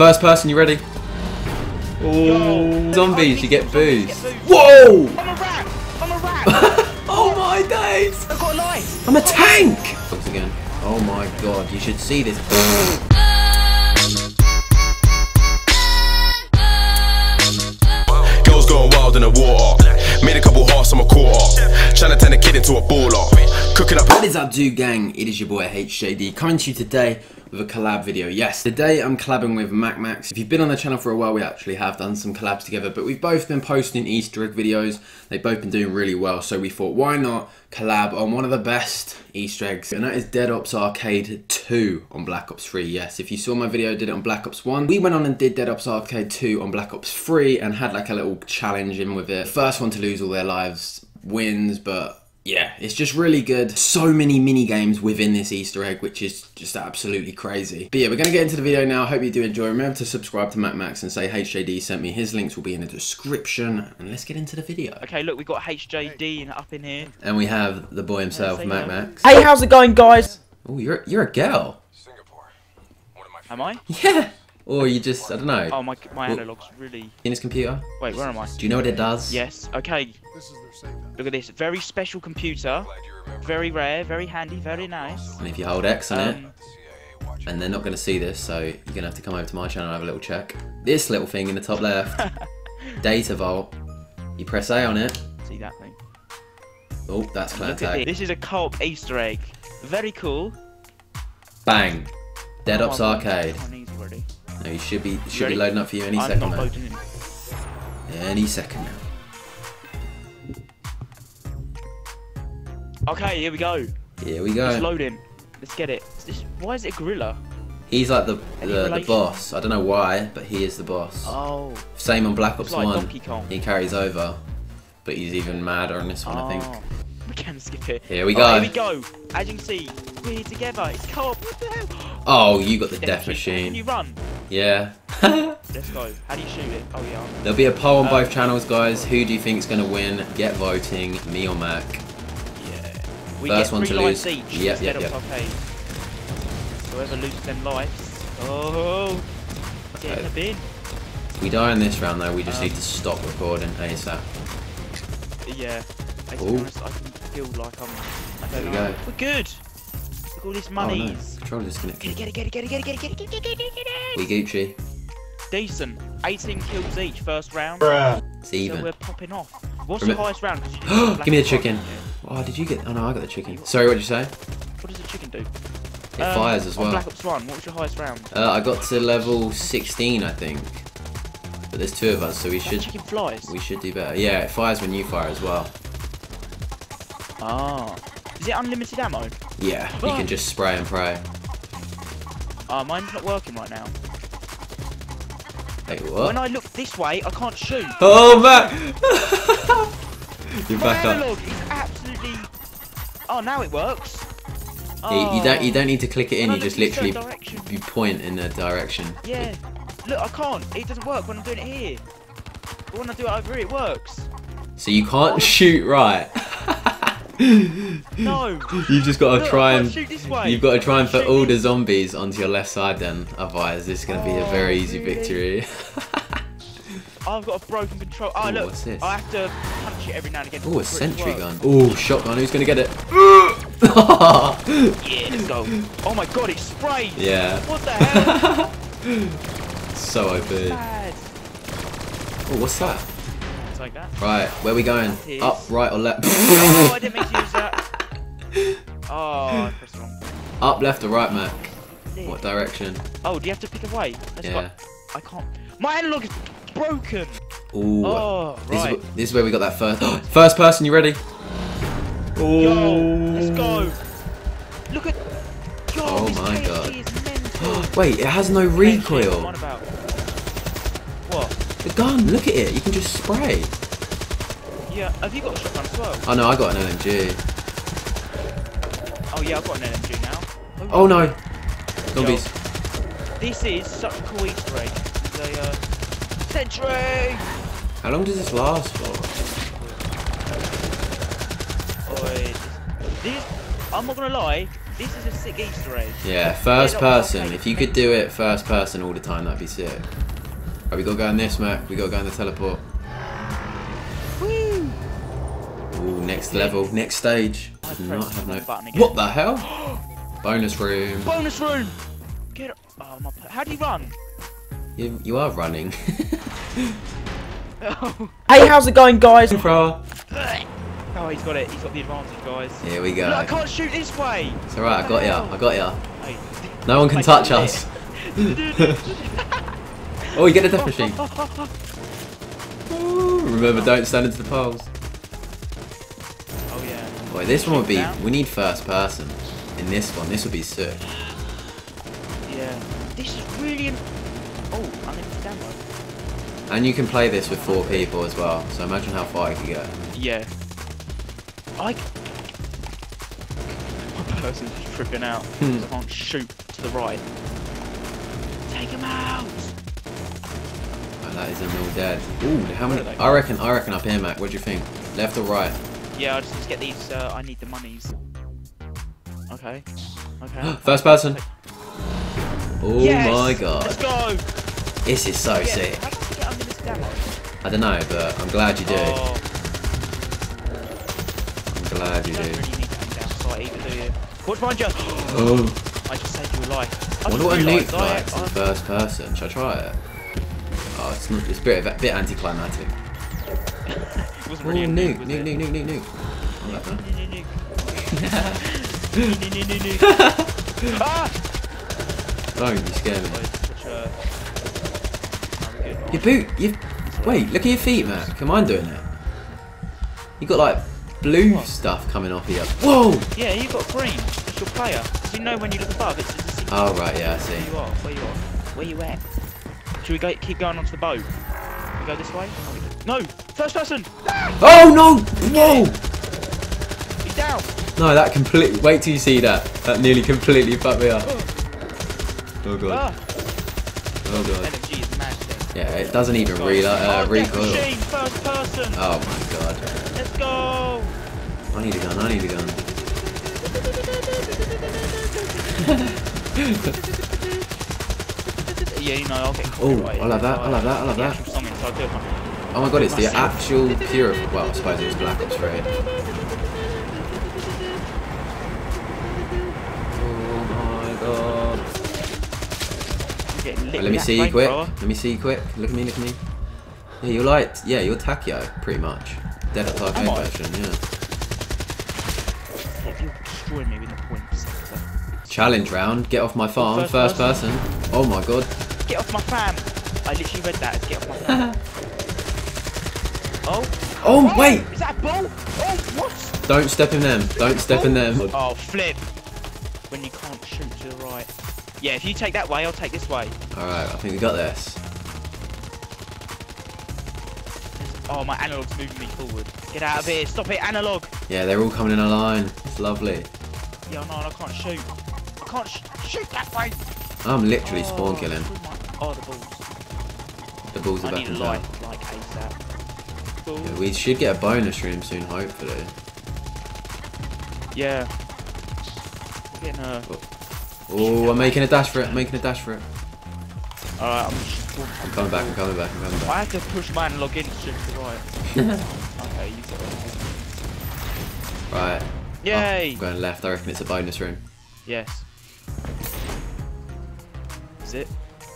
First person, you ready? Oh, Yo. zombies, you get Zombies boost. Whoa! I'm a rat! I'm a rat! oh my days! I've got a life! I'm a tank! Once again. Oh my god, you should see this. Girls going wild in the water. Made a couple hearts, I'm a quarter. Trying to turn a kid into a baller. Cooking up. What is up, Doogang? It is your boy HJD coming to you today with a collab video. Yes, today I'm collabing with MacMacs. If you've been on the channel for a while, we actually have done some collabs together, but we've both been posting Easter egg videos. They've both been doing really well, so we thought, why not collab on one of the best Easter eggs, and that is Dead Ops Arcade 2 on Black Ops 3. Yes, if you saw my video, I did it on Black Ops 1. We went on and did Dead Ops Arcade 2 on Black Ops 3 and had like a little challenge in with it. First one to lose all their lives wins, but yeah, it's just really good. So many mini games within this Easter egg, which is just absolutely crazy. But yeah, we're gonna get into the video now. I hope you do enjoy. Remember to subscribe to MacMacs and say HJD sent me. His links will be in the description. And let's get into the video. Okay, look, we got HJD up in here. And we have the boy himself, say Matt. Max. Hey, how's it going, guys? Oh, you're you're a girl. Singapore. One of my Am I? Yeah. Or you just I don't know. Oh, my my Well- analog's really. In his computer. Wait, where am I? Do you know what it does? Yes. Okay. Look at this. Very special computer. Very rare. Very handy. Very nice. And if you hold X on it, Um, and they're not going to see this, so you're going to have to come over to my channel and have a little check. This little thing in the top left, Data Vault. You press A on it. see that thing. Oh, that's clan Look at this. This is a co-op Easter egg. Very cool. Bang. Dead Oh, Ops I'm- Arcade. I need already. No, you should be should ready? be loading up for you any I'm second, not loading in. Any second now. Okay, here we go. Here we go. It's loading. Let's get it. this, why is it a gorilla? He's like the the, the boss. I don't know why, but he is the boss. Oh. Same on Black Ops like One. He carries over, but he's even madder on this one, I think. Oh. We can skip it. Here we Oh, go. here we go. As you can see, we're together. It's co-op. What the hell? Oh, you got the Death death machine. Can machine. you run? Yeah. Let's go. How do you shoot it? Oh yeah. There'll be a poll on Um, both channels, guys. Who do you think's gonna win? Get voting, me or Mac. Yeah. We First get one three to lives lose. each. Yep, yep, yep. Whoever loses them lives. Oh. Get in the bin. If we die in this round, though, we just Um, need to stop recording ASAP. Yeah. I, to Ooh. be honest, I can feel like I'm. I There don't we know. go. We're good. Look at all this Oh no, controller disconnected. Get it, get it, get it, get it, get it, get it, get it, get it, get it, get it. We Gucci. Decent. 18 kills each first round. It's So even. we're popping off. What's Remem- the highest round? 'Cause you did the black Give me the chicken. Oh, did you get? Oh no, I got the chicken. Sorry, what'd you say? What does the chicken do? It Um, fires as on well. Black Ops 1, what was your highest round? Uh, I got to level 16, I think. But there's two of us, so we That should chicken flies. we should do better. Yeah, it fires when you fire as well. Ah. Is it unlimited ammo? Yeah, you can just spray and pray. Ah, mine's not working right now. Wait, When? I look this way, I can't shoot. Oh, Mac! You're back up. absolutely. Oh, now it works. You, you don't you Oh. don't need to click it in. When You just look in a certain literally you point in a direction. Yeah. Look, I can't. It doesn't work when I'm doing it here. But when I do it over here, it works. So you can't shoot right. No. You've just got to try and shoot this way. you've got to try and put all the zombies onto your left side. Then otherwise, this is going to be a Oh, very easy victory. I've got a broken control. Oh, Ooh, look. what's this? I have to punch it every now and again. Oh, a for it to sentry gun. Oh, shotgun. Who's going to get it? Yeah, let's go. Oh my god, it sprays. yeah. What the hell? So OP. Oh, what's that? Like that. Right, where we going? Up, right, or left? Oh, I didn't mean to use that. Oh, pressed wrong. Up, left, or right, Mac? What direction? Oh, do you have to pick a way? Let's Yeah. go. I can't. My analog is broken. Ooh. Oh, This, right. is, this is where we got that first. first person, you ready? Yo, let's go. Look at. Yo, Oh my God. Wait, it has no recoil. What about? What? The gun, look at it. You can just spray. Yeah, have you got a shotgun as well? Oh no, I got an LMG. Oh yeah, I've got an LMG now. Oh no. Zombies. This is such a cool Easter egg. A uh, sentry. How long does this last for? Oi, this, I'm not gonna lie. This is a sick Easter egg. Yeah, first person. If you could do it first person all the time, that'd be sick. Right, we gotta go in this, Mac. We gotta go in the teleport. Woo! Ooh, next level, next stage. I Do not have no. wrong button again. What the hell? Bonus room. Bonus room! Get Oh, my... How do you run? You, you are running. Oh. Hey, how's it going, guys? Bro. oh, he's got it. He's got the advantage, guys. Here we Look, I can't shoot this way! It's alright, I got ya. I got ya. No one can touch us. Oh, you get the death machine. Ooh, Remember, don't stand into the poles. Oh, yeah. Boy, this one would be. We need first person. In this one, this would be sick. Yeah. This is really... Oh, unlimited ammo. And you can play this with four people as well. So imagine how far you could get. Yeah. I... My person's tripping out. Hmm. I can't shoot to the right. Take him out! That is a all dead. Ooh, how many? Where are they? I reckon. I reckon up here, Mac. What do you think? Left or right? Yeah, I just need to get these. Uh, I need the monies. Okay. Okay. First person. Oh Yes! my Let's god, go! this is so Yeah, sick. I get unlimited ammo? I don't know, but I'm glad you do. Oh, I'm glad you you do. really need to aim down sight either, do you? Watch behind you! Oh. I just saved your life. I I wonder what a nuke likes in first person. Should I try it? Oh, it's not. It's a bit, a bit anticlimactic. It wasn't Oh, a nuke, nuke, nuke, nuke, nuke, nuke, nuke, nuke. That. Nuke. Ah! Don't you scare me. It's such a- I'm good. Your boot. You. Wait. Look at your feet, Mac. Am I doing it? You got like blue What? stuff coming off here. Whoa. Yeah, you got green. It's your player. you know when you look above, it's single Oh right, yeah, I Where see. you are? Where you are? Where you at? Should we go, keep going onto the boat? We go this way? Oh, No! First person! Oh no! Whoa! He's down! No, that completely. Wait till you see that. That nearly completely fucked me up. Oh god. Ah! Oh god. LMG is. Yeah, it doesn't even re- uh, oh, recoil. First person! Oh my god. Let's go! I need a gun. I need a gun. Yeah, you know, I'll get Oh, copyrighted I love that, I love that, I love that. actual song in, so I'll do it myself. Oh my god, it's the actual pure. Well, I suppose it's Black Ops 3. Oh my god. I'm getting lit Right, let me see you quick. Let me see you quick. Look at me, look at me. Yeah, you're like, yeah, you're Takio, pretty much. Dead Ops Arcade Am version, yeah. If you're destroying me with the point sector. Challenge round, get off my farm, first first person. Oh my god. Get off my fam! I literally read that as get off my fam. oh! Oh, wait! Is that a ball? Oh, what? Don't step in them, don't step in them. Oh, oh, flip! When you can't shoot to the right. Yeah, if you take that way, I'll take this way. Alright, I think we got this. Oh, my analog's moving me forward. Get out of here! Stop it, analog! Yeah, they're all coming in a line. It's lovely. Yeah, no, I can't shoot. I can't sh shoot that way! I'm literally Oh, spawn killing. Oh, the balls. The balls are I back need in light, like ASAP. Balls. Yeah, we should get a bonus room soon, hopefully. Yeah. We're getting a. Oh, I'm making a dash for it, I'm making a dash for it. Alright, I'm just. I'm coming back, I'm coming back, I'm coming back. I have to push my analog in to the right. okay, you got it. Right. Oh, Yay! I'm going left, I reckon it's a bonus room. Yes. Is it?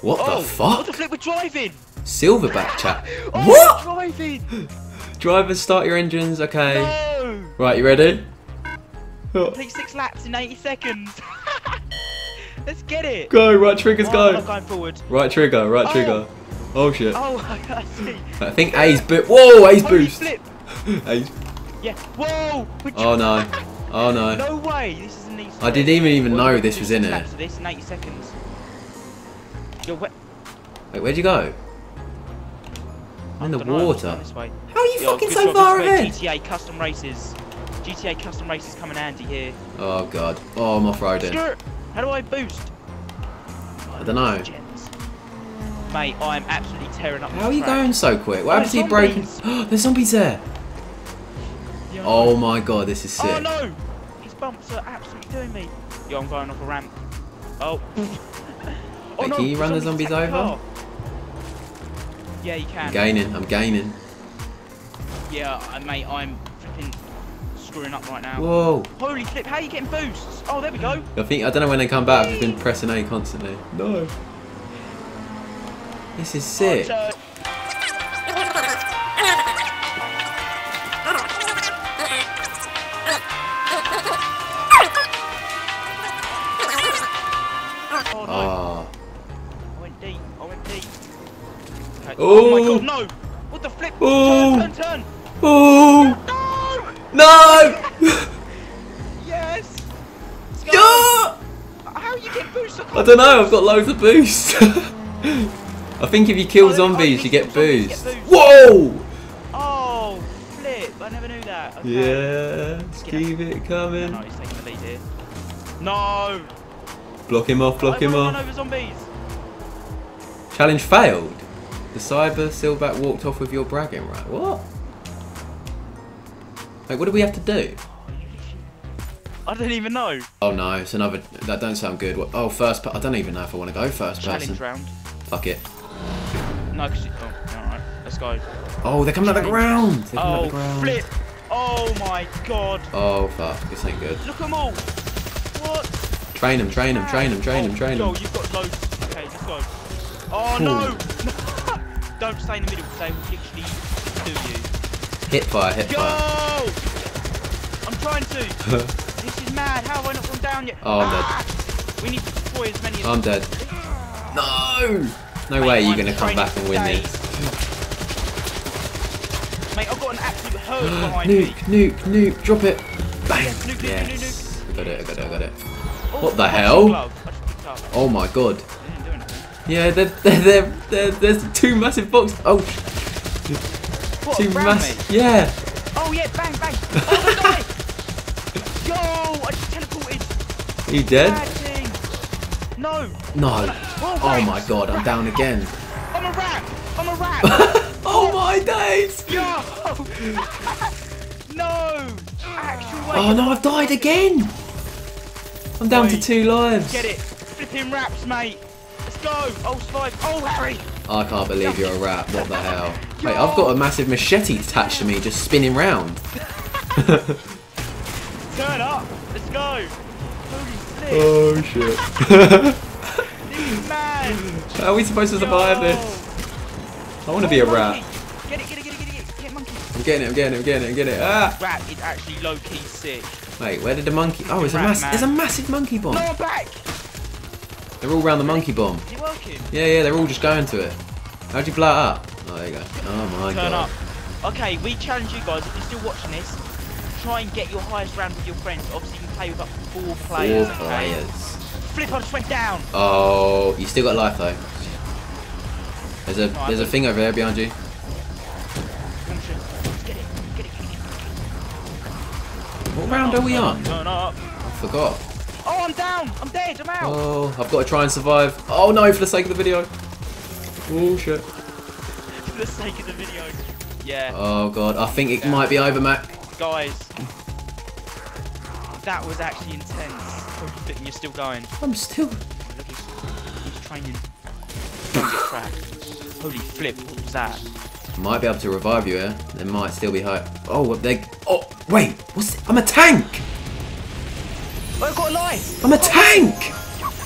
What oh! the fuck? What the flip? We're driving! Silverback chat. Oh, What? Driving! Drivers, start your engines, okay. No! Right, you ready? Complete six laps in 80 seconds! Let's get it! Go, right triggers, Why am I go. not going forward? Right trigger, right Oh. trigger. Oh shit. Oh, I see. I think A's boost. Whoa, A's Holy boost. flip! A's. Yeah. Whoa! Oh no. Oh no. No way! This is an Easter I didn't even even know this was in laps This in 80 seconds. Yo, where? Wait, where'd you go? I'm in the I water. going This way. How are you Yo, fucking so far ahead? GTA custom races. GTA custom races come in handy here. Oh god. Oh, I'm off-roading. Skirt! How do I boost? I don't know. Gems. Mate, I'm absolutely tearing up How are you track. going so quick? What Oh, happened to you broken? There's zombies there. Yo. Oh my god, this is oh, sick. Oh no! These bumps are absolutely doing me. Yo, I'm going off a ramp. Oh. Oh Wait, can you run the zombies over? car. Yeah, you can. I'm gaining. I'm gaining. Yeah, uh, mate, I'm flipping screwing up right now. Whoa. Holy flip, how are you getting boosts? Oh, there we go. I think I don't know when they come back. I've just been pressing A constantly. No. This is sick. Oh, Oh. My god, no! What the flip? Oh. Turn, turn, turn! Oh. No! No. Yes! Let's go! Yeah. How you getting boosts? I don't know. I've got loads of boost. I think if you kill Oh, zombies, you get zombies get boost. boost. Whoa. Oh, flip! I never knew that. Okay. Yeah. get Keep it No, no, coming. he's taking the lead here. No! Block him off. Block I him off. Challenge failed. The cyber silverback walked off with your bragging right. What? Wait, what do we have to do? I don't even know. Oh no, it's another. That don't sound good. Oh, first. I don't even know if I want to go first Challenge person. round. Fuck it. No, because you. oh, alright, let's go. Oh, they're coming out the ground. They're coming out Oh, the ground. flip! Oh my god! Oh fuck, this ain't good. Look at them all! What? Train them, train them, train them, train them, oh, train Joel, them. you've got loads. Okay, let's go. Oh no! Don't stay in the middle they will literally do you. Hit fire, hit Go! fire. I'm trying to. this is mad. How have I not gone down yet? Oh, I'm dead. Ah! We need to destroy as many as I'm dead. No! No Mate, way you're I'm gonna come back and win for this. Mate, I've got an absolute herd behind me. Nuke, nuke, nuke, drop it. Bang! Yes, nuke, nuke, nuke, Yes. I got it, I got it, I got it. Oh, What the hell? glove. I just picked up. Oh my god. Yeah, they're, they're, they're, there's two massive boxes. Oh, What, two massive. Yeah. Oh yeah, bang, bang. Oh, I. Yo, I just teleported. Are you dead? No. No. Oh, Oh my god, I'm down again. I'm a rat. I'm a rat. oh my days! Yo. no. Actual way. Oh no, I've died again! I'm down to two lives. Get it. Flipping raps, mate. Let's go. Oh, survive. Oh, Harry. I can't believe you're a rat. What the hell? Wait, I've got a massive machete attached to me just spinning round. Turn up. Let's go. Holy oh shit. This is. How are we supposed to survive Yo. this? I want to be a rat. Get it, get it, get it, get it, get it. Monkey. I'm getting it, I'm getting it, I'm getting it, I'm getting it. Ah! Rat is actually low key sick. Wait, where did the monkey? Oh, it's a mass. man. There's a massive monkey bomb. No, I'm back. They're all around the monkey bomb. Yeah, yeah, they're all just going to it. How'd you blow it up? Oh, there you go. Oh my Turn god. up. Okay, we challenge you guys. If you're still watching this, try and get your highest round with your friends. Obviously, you can play with up to four players. Four okay? players. Flip, I just went down. Oh, you still got life though. There's a No, there's a thing over there behind you. What round are we on? Turn up. I forgot. Oh, I'm down. I'm dead. I'm out. Oh, I've got to try and survive. Oh no, for the sake of the video. Oh shit. For the sake of the video. Yeah, Oh god, I think it might be over, Mac. guys. That was actually intense. Oh, Holy you're still going. I'm still. Look, he's, he's training. Don't get cracked. Holy flip, what was that? Might be able to revive you here. There might still be hope. Oh, they. Oh, wait. What's? I'm a tank. Oh, I got a life! I'm a tank.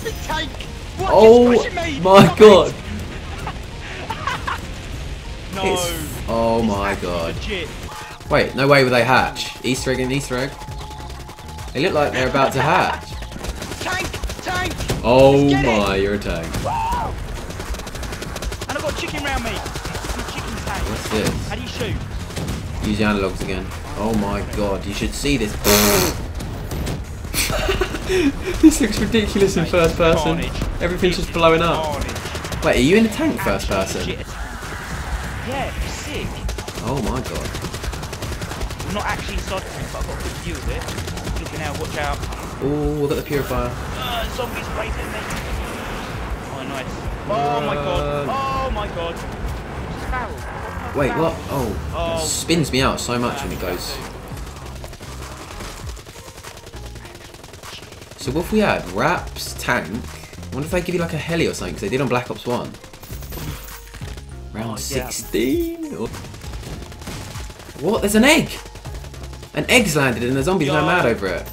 Big tank! What? Oh You're squishing me! my Stop god. No! It's- oh This my god. Legit. Wait, no way will they hatch. Easter egg and Easter egg. They look like they're about to hatch. Tank! Tank! Oh Get it. my, you're a tank. Wow! And I've got chicken round me. Some chicken tank. What's this? How do you shoot? Use the analogs again. Oh my god, you should see this. this looks ridiculous in first person. Everything's just blowing up. Wait, are you in the tank first person? Yeah, sick. Oh my god. I'm not actually inside the tank, but I've got a good view of it. Looking out, watch out. Oh, look at the purifier. Uh, zombies raping me. Oh, nice. Oh my god. Oh my god. It's a barrel. Wait, what? Oh, Oh. it spins me out so much when it goes. So what if we had Raps, Tank? I wonder if they give you like a heli or something, because they did on Black Ops 1. Round Oh, 16? Or- What? There's an egg! An egg's landed and the zombies Yo. mad over it.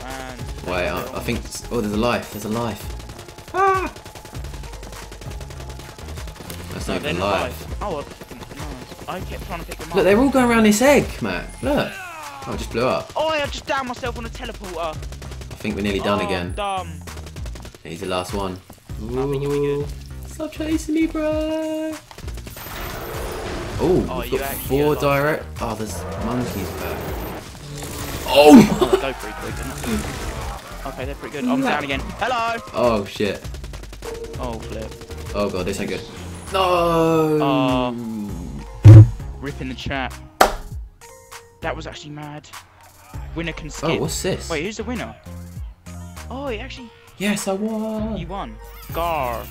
Man. Wait, I, I think... Oh, there's a life. There's a life. Ah! That's No, not even not live. live. Oh. I kept trying to pick them up. Look, they're all going around this egg, Matt. Look. Oh, it just blew up. Oh, I just downed myself on a teleporter. I think we're nearly done oh, again. Dumb. He's the last one. I think you'll be good. Stop chasing me, bro. Oh, Oh, we've got four direct. Oh, there's monkeys back. Oh! Oh, go pretty quick. didn't Okay, they're pretty good. I'm down again. Hello. oh shit. Oh, flip. Oh god, this ain't good. Ah. No. Oh. Rip in the chat. That was actually mad. Winner can oh, skip. Oh, what's this? Wait, who's the winner? Oh, he actually Yes, I won. You won. Gar.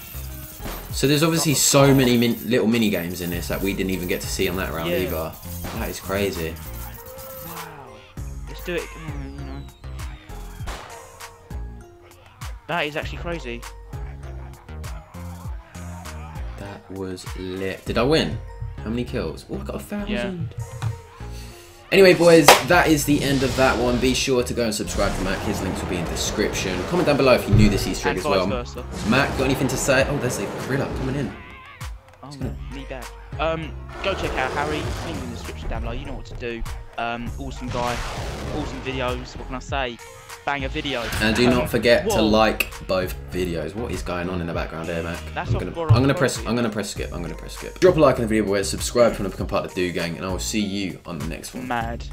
So there's obviously so many min- little mini games in this that we didn't even get to see on that round Yeah. either. That is crazy. Wow. Let's do it. Come on, you know. That is actually crazy. That was lit. Did I win? How many kills? Oh, I got a thousand. Anyway, boys, that is the end of that one. Be sure to go and subscribe to Mac. His links will be in the description. Comment down below if you knew this Easter egg as well. versa. Mac, got anything to say? Oh, there's a gorilla coming in. Oh me back. Um, go check out Harry. Link in the description down below. You know what to do. Um, awesome guy. Awesome videos. What can I say? Banger a And do not forget to like both videos. What is going on in the background here, Mac? That's I'm gonna, I'm gonna press. I'm gonna press skip. I'm gonna press skip. Drop a like on the video, boys. Subscribe if you want to become part of the Doogang, and I will see you on the next one. Mad.